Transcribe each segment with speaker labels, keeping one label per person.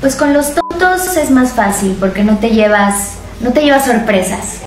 Speaker 1: Pues con los tontos es más fácil porque no te llevas, no te llevas sorpresas.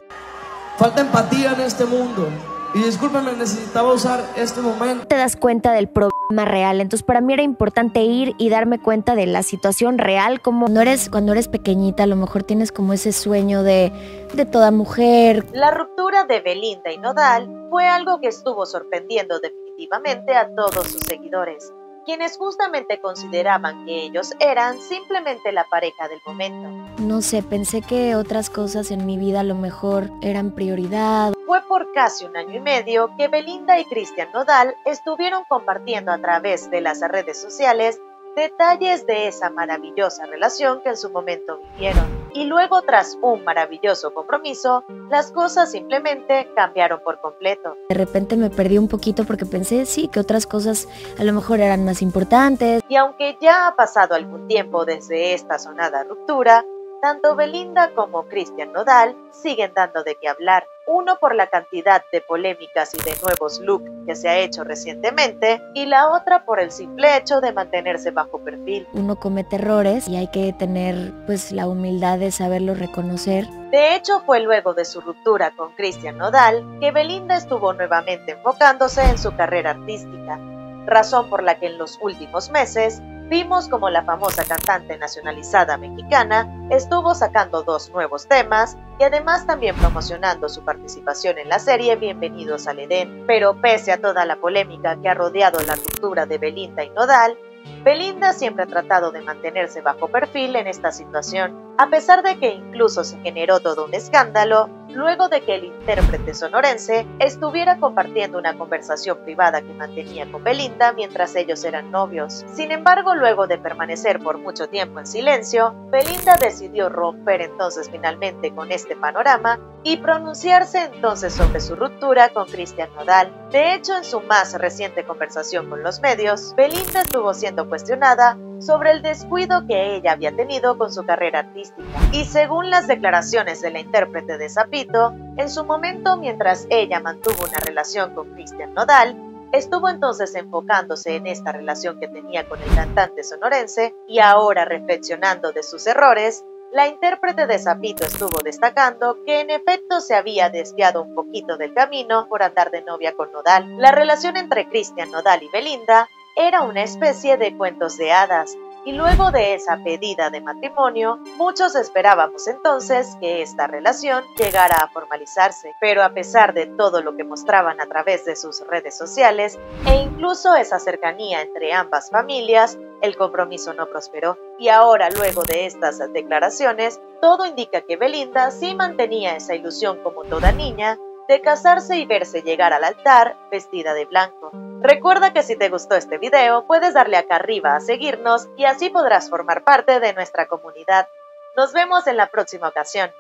Speaker 2: Falta empatía en este mundo. Y discúlpame, necesitaba usar este momento.
Speaker 3: Te das cuenta del problema real. Entonces para mí era importante ir y darme cuenta de la situación real. Como no eres, cuando eres pequeñita, a lo mejor tienes como ese sueño de, de toda mujer.
Speaker 4: La ruptura de Belinda y Nodal fue algo que estuvo sorprendiendo definitivamente a todos sus seguidores quienes justamente consideraban que ellos eran simplemente la pareja del momento.
Speaker 3: No sé, pensé que otras cosas en mi vida a lo mejor eran prioridad.
Speaker 4: Fue por casi un año y medio que Belinda y Cristian Nodal estuvieron compartiendo a través de las redes sociales detalles de esa maravillosa relación que en su momento vivieron. Y luego, tras un maravilloso compromiso, las cosas simplemente cambiaron por completo.
Speaker 3: De repente me perdí un poquito porque pensé, sí, que otras cosas a lo mejor eran más importantes.
Speaker 4: Y aunque ya ha pasado algún tiempo desde esta sonada ruptura, tanto Belinda como Cristian Nodal siguen dando de qué hablar, uno por la cantidad de polémicas y de nuevos looks que se ha hecho recientemente y la otra por el simple hecho de mantenerse bajo perfil.
Speaker 3: Uno comete errores y hay que tener pues la humildad de saberlo reconocer.
Speaker 4: De hecho, fue luego de su ruptura con Cristian Nodal que Belinda estuvo nuevamente enfocándose en su carrera artística, razón por la que en los últimos meses vimos como la famosa cantante nacionalizada mexicana estuvo sacando dos nuevos temas y además también promocionando su participación en la serie Bienvenidos al Edén. Pero pese a toda la polémica que ha rodeado la ruptura de Belinda y Nodal, Belinda siempre ha tratado de mantenerse bajo perfil en esta situación, a pesar de que incluso se generó todo un escándalo luego de que el intérprete sonorense estuviera compartiendo una conversación privada que mantenía con Belinda mientras ellos eran novios. Sin embargo, luego de permanecer por mucho tiempo en silencio, Belinda decidió romper entonces finalmente con este panorama y pronunciarse entonces sobre su ruptura con Cristian Nodal. De hecho, en su más reciente conversación con los medios, Belinda estuvo siendo cuestionada sobre el descuido que ella había tenido con su carrera artística. Y según las declaraciones de la intérprete de Zapito, en su momento mientras ella mantuvo una relación con Cristian Nodal, estuvo entonces enfocándose en esta relación que tenía con el cantante sonorense y ahora reflexionando de sus errores, la intérprete de Zapito estuvo destacando que en efecto se había desviado un poquito del camino por andar de novia con Nodal. La relación entre Cristian Nodal y Belinda era una especie de cuentos de hadas, y luego de esa pedida de matrimonio, muchos esperábamos entonces que esta relación llegara a formalizarse, pero a pesar de todo lo que mostraban a través de sus redes sociales e incluso esa cercanía entre ambas familias, el compromiso no prosperó. Y ahora, luego de estas declaraciones, todo indica que Belinda sí mantenía esa ilusión como toda niña de casarse y verse llegar al altar vestida de blanco. Recuerda que si te gustó este video, puedes darle acá arriba a seguirnos y así podrás formar parte de nuestra comunidad. Nos vemos en la próxima ocasión.